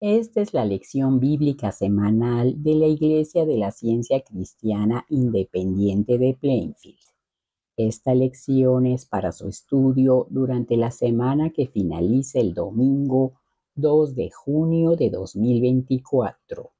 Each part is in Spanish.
Esta es la lección bíblica semanal de la Iglesia de la Ciencia Cristiana Independiente de Plainfield. Esta lección es para su estudio durante la semana que finaliza el domingo 2 de junio de 2024.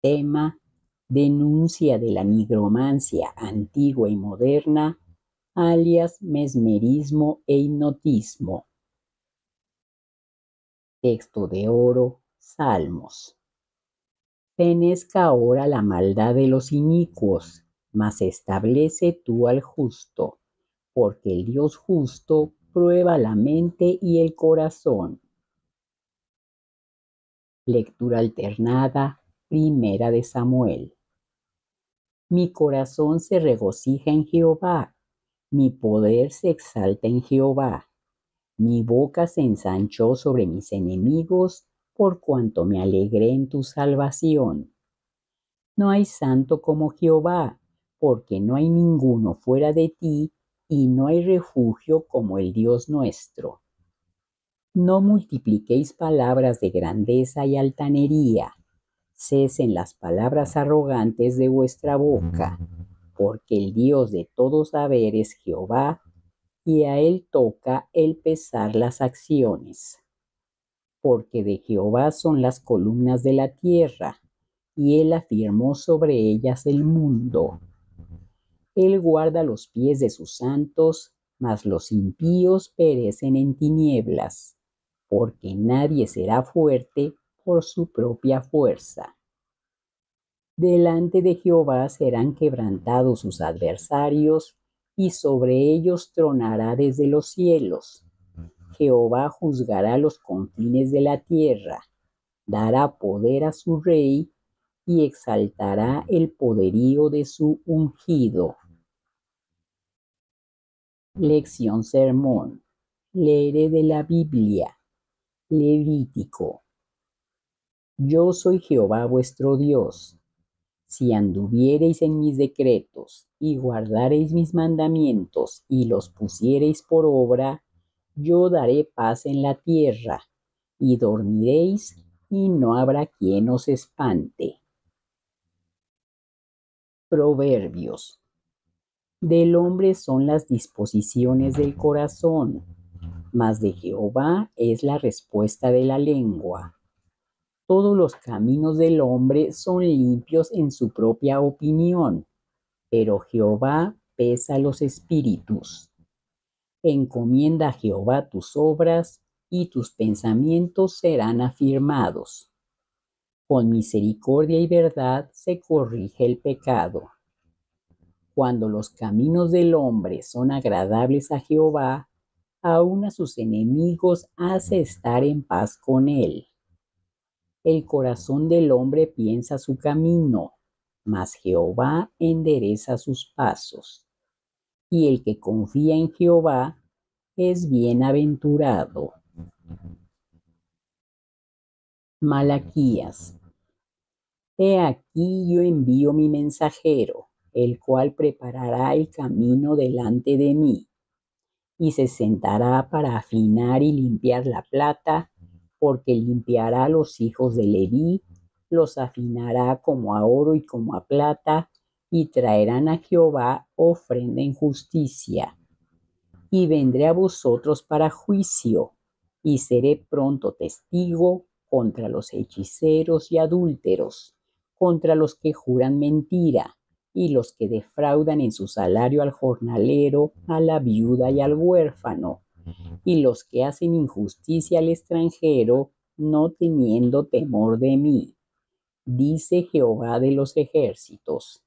Tema Denuncia de la nigromancia antigua y moderna, alias mesmerismo e hipnotismo. Texto de oro, Salmos. Fenezca ahora la maldad de los inicuos, mas establece tú al justo, porque el Dios justo prueba la mente y el corazón. Lectura alternada, primera de Samuel. Mi corazón se regocija en Jehová, mi poder se exalta en Jehová mi boca se ensanchó sobre mis enemigos por cuanto me alegré en tu salvación. No hay santo como Jehová, porque no hay ninguno fuera de ti, y no hay refugio como el Dios nuestro. No multipliquéis palabras de grandeza y altanería, cesen las palabras arrogantes de vuestra boca, porque el Dios de todo saber es Jehová, y a él toca el pesar las acciones. Porque de Jehová son las columnas de la tierra, y él afirmó sobre ellas el mundo. Él guarda los pies de sus santos, mas los impíos perecen en tinieblas, porque nadie será fuerte por su propia fuerza. Delante de Jehová serán quebrantados sus adversarios, y sobre ellos tronará desde los cielos. Jehová juzgará los confines de la tierra, dará poder a su rey y exaltará el poderío de su ungido. Lección Sermón. Leeré de la Biblia. Levítico. Yo soy Jehová vuestro Dios si anduviereis en mis decretos y guardareis mis mandamientos y los pusiereis por obra, yo daré paz en la tierra, y dormiréis y no habrá quien os espante. Proverbios. Del hombre son las disposiciones del corazón, mas de Jehová es la respuesta de la lengua. Todos los caminos del hombre son limpios en su propia opinión, pero Jehová pesa los espíritus. Encomienda a Jehová tus obras y tus pensamientos serán afirmados. Con misericordia y verdad se corrige el pecado. Cuando los caminos del hombre son agradables a Jehová, aun a sus enemigos hace estar en paz con él. El corazón del hombre piensa su camino, mas Jehová endereza sus pasos. Y el que confía en Jehová es bienaventurado. Malaquías. He aquí yo envío mi mensajero, el cual preparará el camino delante de mí, y se sentará para afinar y limpiar la plata porque limpiará a los hijos de Leví, los afinará como a oro y como a plata, y traerán a Jehová ofrenda en justicia. Y vendré a vosotros para juicio, y seré pronto testigo contra los hechiceros y adúlteros, contra los que juran mentira, y los que defraudan en su salario al jornalero, a la viuda y al huérfano, y los que hacen injusticia al extranjero, no teniendo temor de mí, dice Jehová de los ejércitos,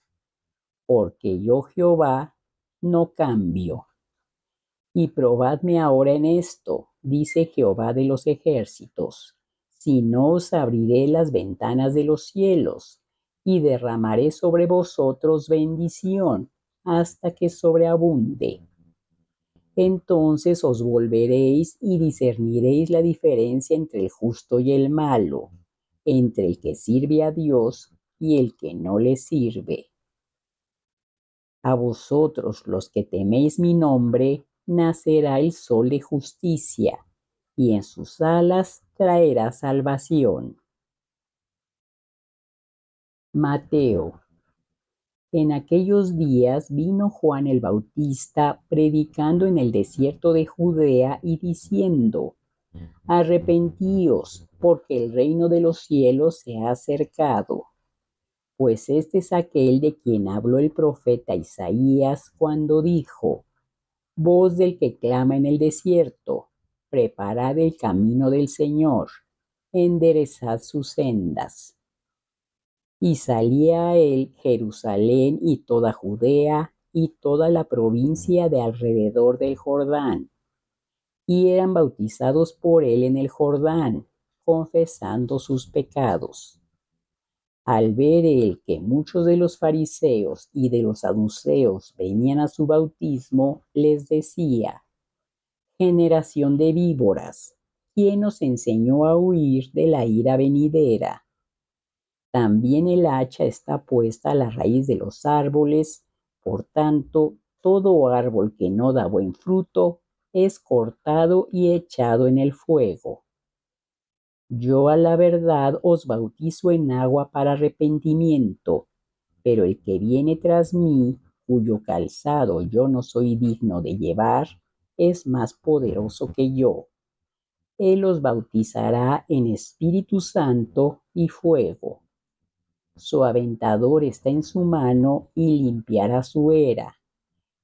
porque yo Jehová no cambio. Y probadme ahora en esto, dice Jehová de los ejércitos, si no os abriré las ventanas de los cielos, y derramaré sobre vosotros bendición hasta que sobreabunde entonces os volveréis y discerniréis la diferencia entre el justo y el malo, entre el que sirve a Dios y el que no le sirve. A vosotros los que teméis mi nombre, nacerá el sol de justicia, y en sus alas traerá salvación. Mateo. En aquellos días vino Juan el Bautista predicando en el desierto de Judea y diciendo, Arrepentíos, porque el reino de los cielos se ha acercado. Pues este es aquel de quien habló el profeta Isaías cuando dijo, Voz del que clama en el desierto, preparad el camino del Señor, enderezad sus sendas. Y salía él Jerusalén y toda Judea y toda la provincia de alrededor del Jordán, y eran bautizados por él en el Jordán, confesando sus pecados. Al ver él que muchos de los fariseos y de los saduceos venían a su bautismo, les decía, Generación de víboras, ¿quién os enseñó a huir de la ira venidera? También el hacha está puesta a la raíz de los árboles, por tanto, todo árbol que no da buen fruto es cortado y echado en el fuego. Yo a la verdad os bautizo en agua para arrepentimiento, pero el que viene tras mí, cuyo calzado yo no soy digno de llevar, es más poderoso que yo. Él os bautizará en Espíritu Santo y fuego. Su aventador está en su mano y limpiará su era,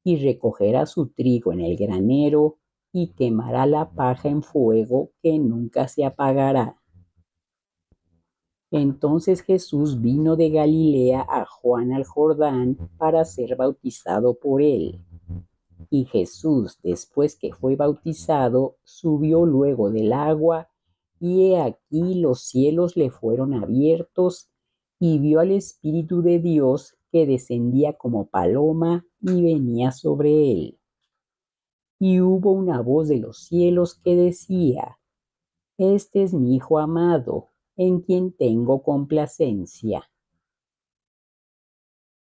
y recogerá su trigo en el granero y quemará la paja en fuego que nunca se apagará. Entonces Jesús vino de Galilea a Juan al Jordán para ser bautizado por él. Y Jesús, después que fue bautizado, subió luego del agua, y he aquí los cielos le fueron abiertos, y vio al Espíritu de Dios que descendía como paloma y venía sobre él y hubo una voz de los cielos que decía, Este es mi Hijo amado, en quien tengo complacencia.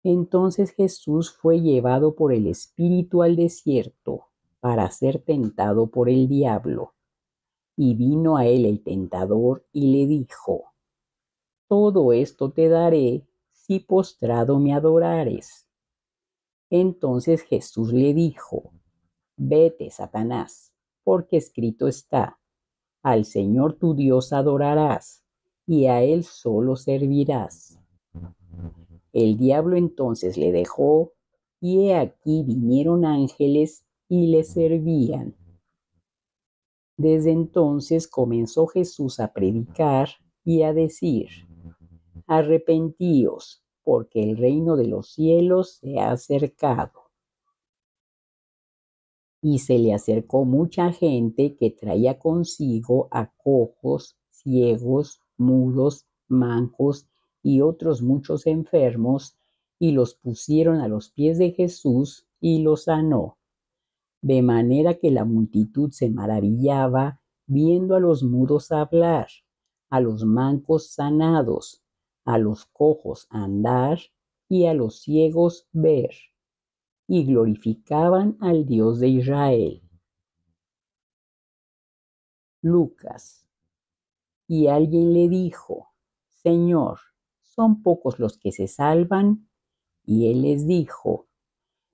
Entonces Jesús fue llevado por el Espíritu al desierto para ser tentado por el diablo. Y vino a él el tentador y le dijo, Todo esto te daré si postrado me adorares. Entonces Jesús le dijo, Vete, Satanás, porque escrito está, al Señor tu Dios adorarás, y a Él solo servirás. El diablo entonces le dejó, y he aquí vinieron ángeles y le servían. Desde entonces comenzó Jesús a predicar y a decir, Arrepentíos, porque el reino de los cielos se ha acercado y se le acercó mucha gente que traía consigo a cojos, ciegos, mudos, mancos y otros muchos enfermos, y los pusieron a los pies de Jesús y los sanó. De manera que la multitud se maravillaba viendo a los mudos hablar, a los mancos sanados, a los cojos andar y a los ciegos ver y glorificaban al Dios de Israel. Lucas. Y alguien le dijo, Señor, ¿son pocos los que se salvan? Y él les dijo,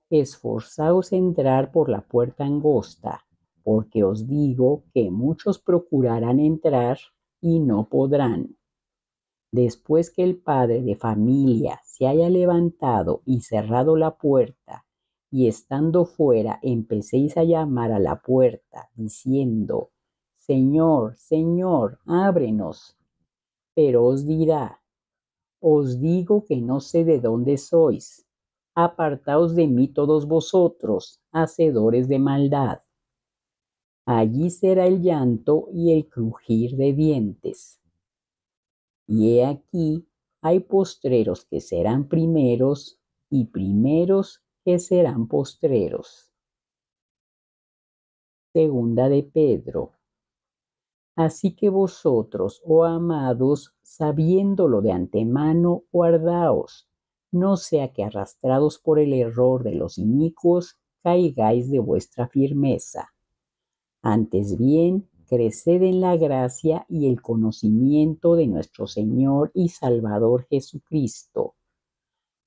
Esforzaos entrar por la puerta angosta, porque os digo que muchos procurarán entrar y no podrán. Después que el padre de familia se haya levantado y cerrado la puerta y estando fuera empecéis a llamar a la puerta, diciendo, Señor, Señor, ábrenos. Pero os dirá, os digo que no sé de dónde sois. Apartaos de mí todos vosotros, hacedores de maldad. Allí será el llanto y el crujir de dientes. Y he aquí, hay postreros que serán primeros y primeros que serán postreros. Segunda de Pedro. Así que vosotros, oh amados, sabiéndolo de antemano, guardaos, no sea que arrastrados por el error de los inicuos, caigáis de vuestra firmeza. Antes bien, creced en la gracia y el conocimiento de nuestro Señor y Salvador Jesucristo.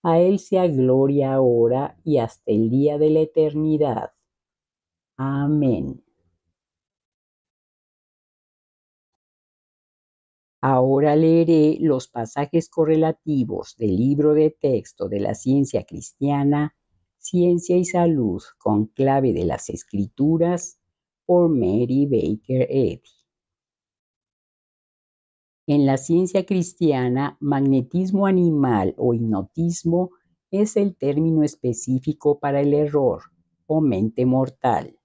A Él sea gloria ahora y hasta el día de la eternidad. Amén. Ahora leeré los pasajes correlativos del libro de texto de la ciencia cristiana, Ciencia y Salud con clave de las Escrituras, por Mary Baker Eddy. En la ciencia cristiana, magnetismo animal o hipnotismo es el término específico para el error o mente mortal.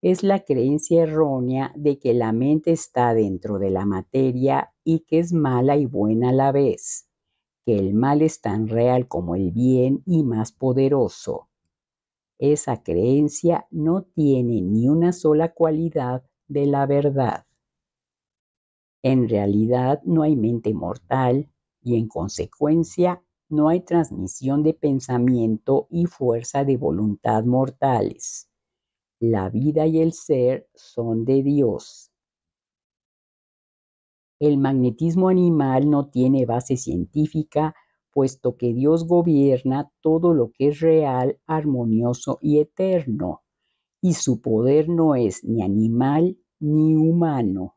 Es la creencia errónea de que la mente está dentro de la materia y que es mala y buena a la vez, que el mal es tan real como el bien y más poderoso. Esa creencia no tiene ni una sola cualidad de la verdad. En realidad no hay mente mortal y en consecuencia no hay transmisión de pensamiento y fuerza de voluntad mortales. La vida y el ser son de Dios. El magnetismo animal no tiene base científica, puesto que Dios gobierna todo lo que es real, armonioso y eterno, y su poder no es ni animal ni humano.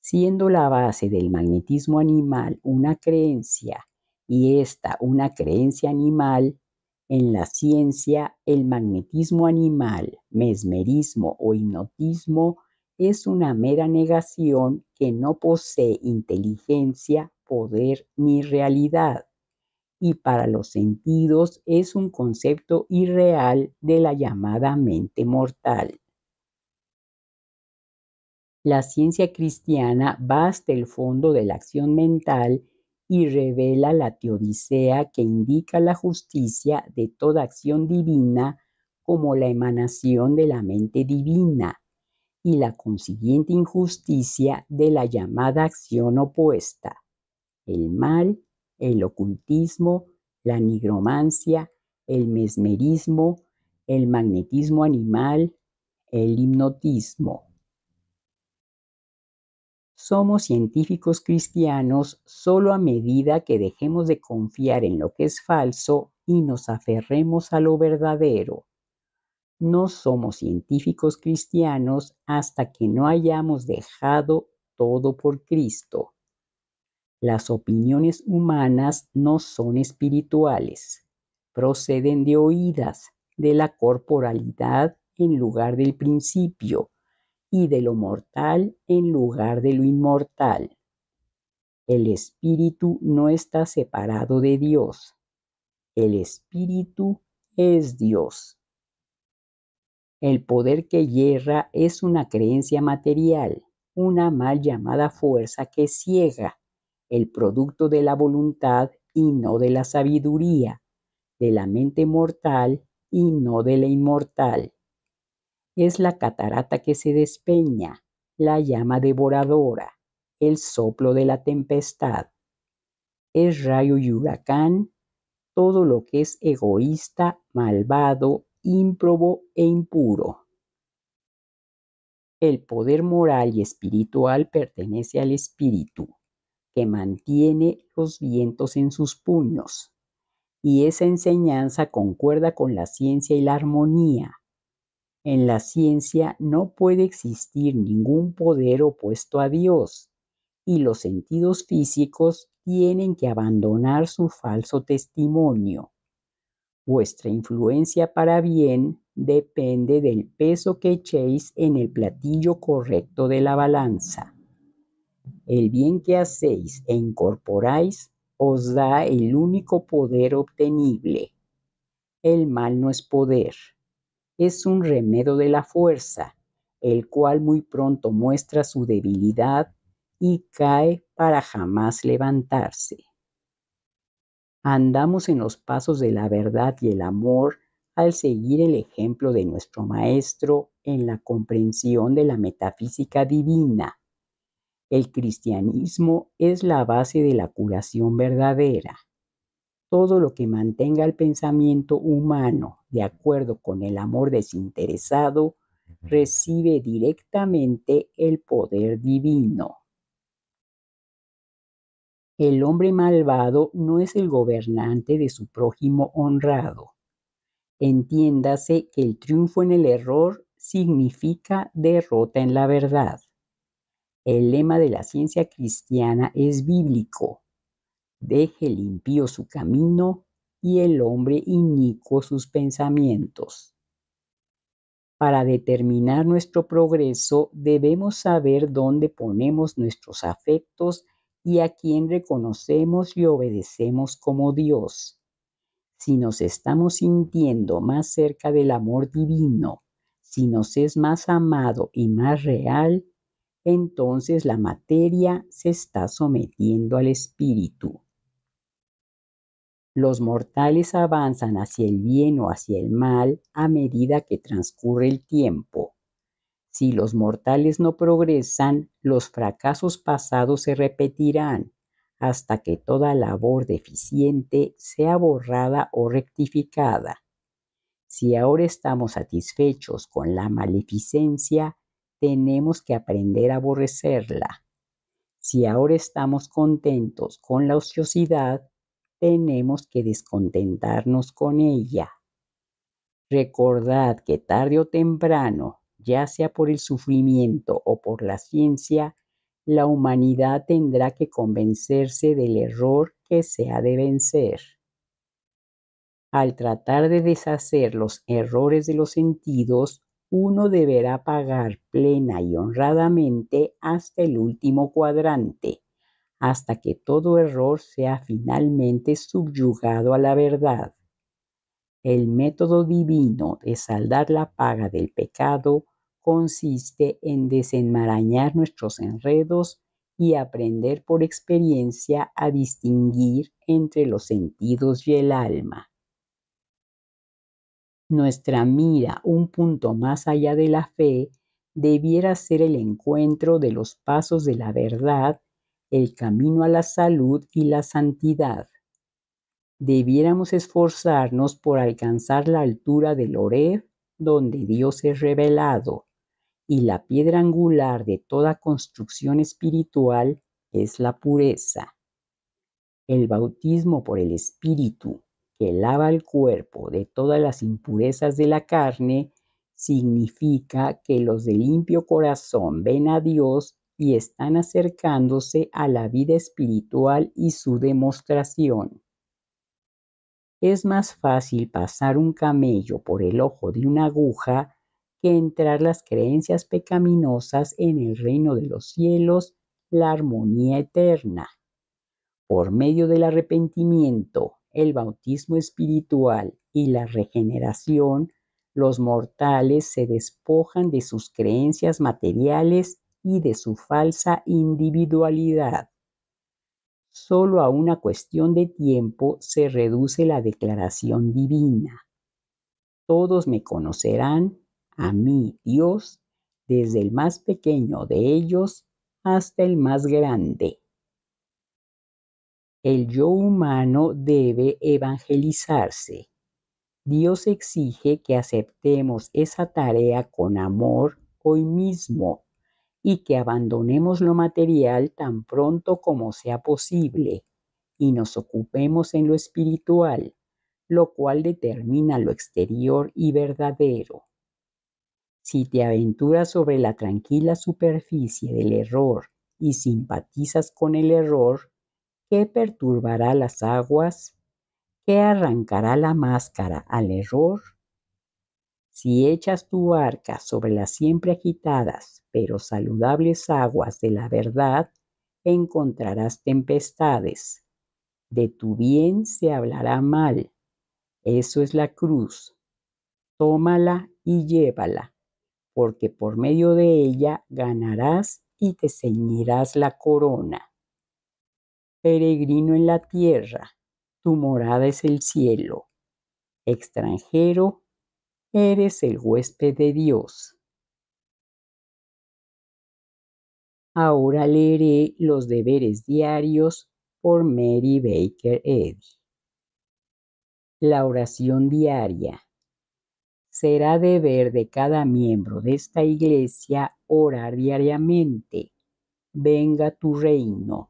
Siendo la base del magnetismo animal una creencia y esta una creencia animal, en la ciencia el magnetismo animal, mesmerismo o hipnotismo es una mera negación que no posee inteligencia, poder ni realidad y para los sentidos es un concepto irreal de la llamada mente mortal. La ciencia cristiana va hasta el fondo de la acción mental y revela la teodicea que indica la justicia de toda acción divina como la emanación de la mente divina y la consiguiente injusticia de la llamada acción opuesta, el mal, el ocultismo, la nigromancia, el mesmerismo, el magnetismo animal, el hipnotismo. Somos científicos cristianos solo a medida que dejemos de confiar en lo que es falso y nos aferremos a lo verdadero. No somos científicos cristianos hasta que no hayamos dejado todo por Cristo. Las opiniones humanas no son espirituales, proceden de oídas, de la corporalidad en lugar del principio y de lo mortal en lugar de lo inmortal. El espíritu no está separado de Dios. El espíritu es Dios. El poder que hierra es una creencia material, una mal llamada fuerza que ciega, el producto de la voluntad y no de la sabiduría, de la mente mortal y no de la inmortal es la catarata que se despeña, la llama devoradora, el soplo de la tempestad. Es rayo y huracán, todo lo que es egoísta, malvado, ímprobo e impuro. El poder moral y espiritual pertenece al espíritu, que mantiene los vientos en sus puños, y esa enseñanza concuerda con la ciencia y la armonía, en la ciencia no puede existir ningún poder opuesto a Dios y los sentidos físicos tienen que abandonar su falso testimonio. Vuestra influencia para bien depende del peso que echéis en el platillo correcto de la balanza. El bien que hacéis e incorporáis os da el único poder obtenible. El mal no es poder es un remedio de la fuerza, el cual muy pronto muestra su debilidad y cae para jamás levantarse. Andamos en los pasos de la verdad y el amor al seguir el ejemplo de nuestro Maestro en la comprensión de la metafísica divina. El cristianismo es la base de la curación verdadera todo lo que mantenga el pensamiento humano de acuerdo con el amor desinteresado recibe directamente el poder divino. El hombre malvado no es el gobernante de su prójimo honrado. Entiéndase que el triunfo en el error significa derrota en la verdad. El lema de la ciencia cristiana es bíblico. Deje el impío su camino y el hombre inicuo sus pensamientos. Para determinar nuestro progreso debemos saber dónde ponemos nuestros afectos y a quién reconocemos y obedecemos como Dios. Si nos estamos sintiendo más cerca del amor divino, si nos es más amado y más real, entonces la materia se está sometiendo al espíritu. Los mortales avanzan hacia el bien o hacia el mal a medida que transcurre el tiempo. Si los mortales no progresan, los fracasos pasados se repetirán hasta que toda labor deficiente sea borrada o rectificada. Si ahora estamos satisfechos con la maleficencia, tenemos que aprender a aborrecerla. Si ahora estamos contentos con la ociosidad, tenemos que descontentarnos con ella. Recordad que tarde o temprano, ya sea por el sufrimiento o por la ciencia, la humanidad tendrá que convencerse del error que se ha de vencer. Al tratar de deshacer los errores de los sentidos, uno deberá pagar plena y honradamente hasta el último cuadrante, hasta que todo error sea finalmente subyugado a la verdad. El método divino de saldar la paga del pecado consiste en desenmarañar nuestros enredos y aprender por experiencia a distinguir entre los sentidos y el alma. Nuestra mira un punto más allá de la fe debiera ser el encuentro de los pasos de la verdad el camino a la salud y la santidad. Debiéramos esforzarnos por alcanzar la altura del Oreb, donde Dios es revelado, y la piedra angular de toda construcción espiritual es la pureza. El bautismo por el Espíritu, que lava el cuerpo de todas las impurezas de la carne, significa que los de limpio corazón ven a Dios y están acercándose a la vida espiritual y su demostración. Es más fácil pasar un camello por el ojo de una aguja que entrar las creencias pecaminosas en el reino de los cielos, la armonía eterna. Por medio del arrepentimiento, el bautismo espiritual y la regeneración, los mortales se despojan de sus creencias materiales y de su falsa individualidad. Solo a una cuestión de tiempo se reduce la declaración divina. Todos me conocerán, a mí Dios, desde el más pequeño de ellos hasta el más grande. El yo humano debe evangelizarse. Dios exige que aceptemos esa tarea con amor hoy mismo y que abandonemos lo material tan pronto como sea posible y nos ocupemos en lo espiritual, lo cual determina lo exterior y verdadero. Si te aventuras sobre la tranquila superficie del error y simpatizas con el error, ¿qué perturbará las aguas? ¿Qué arrancará la máscara al error? Si echas tu barca sobre las siempre agitadas pero saludables aguas de la verdad, encontrarás tempestades. De tu bien se hablará mal. Eso es la cruz. Tómala y llévala, porque por medio de ella ganarás y te ceñirás la corona. Peregrino en la tierra, tu morada es el cielo. Extranjero, Eres el huésped de Dios. Ahora leeré los deberes diarios por Mary Baker Eddy. La oración diaria. será deber de cada miembro de esta iglesia orar diariamente. Venga tu reino.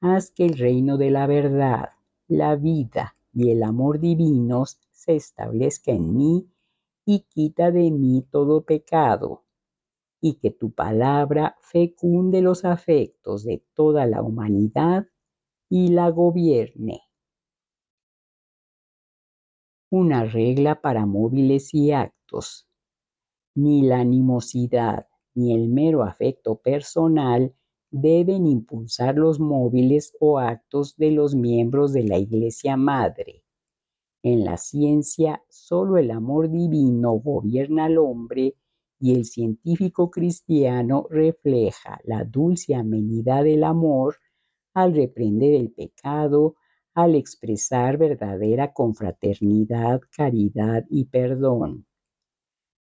Haz que el reino de la verdad, la vida y el amor divinos se establezca en mí y quita de mí todo pecado, y que tu palabra fecunde los afectos de toda la humanidad y la gobierne. Una regla para móviles y actos. Ni la animosidad ni el mero afecto personal deben impulsar los móviles o actos de los miembros de la Iglesia Madre. En la ciencia, solo el amor divino gobierna al hombre y el científico cristiano refleja la dulce amenidad del amor al reprender el pecado, al expresar verdadera confraternidad, caridad y perdón.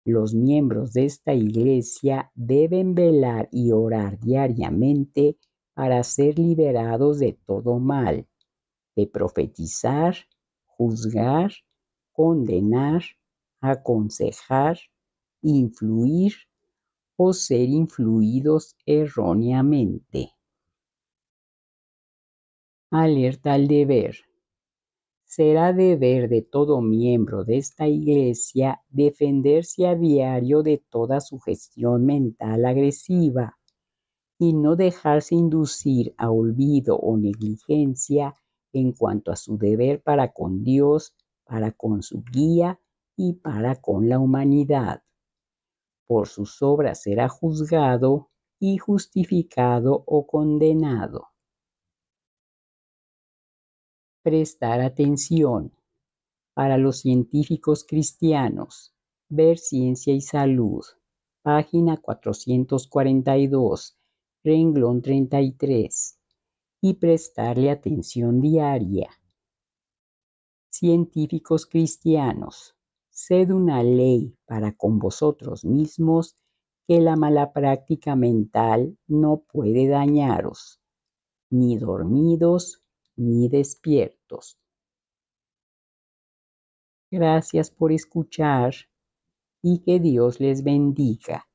Los miembros de esta iglesia deben velar y orar diariamente para ser liberados de todo mal, de profetizar, juzgar, condenar, aconsejar, influir o ser influidos erróneamente. Alerta al deber. Será deber de todo miembro de esta iglesia defenderse a diario de toda sugestión mental agresiva y no dejarse inducir a olvido o negligencia en cuanto a su deber para con Dios, para con su guía y para con la humanidad. Por sus obras será juzgado y justificado o condenado. Prestar atención. Para los científicos cristianos, ver Ciencia y Salud, página 442, renglón 33 y prestarle atención diaria. Científicos cristianos, sed una ley para con vosotros mismos que la mala práctica mental no puede dañaros, ni dormidos ni despiertos. Gracias por escuchar y que Dios les bendiga.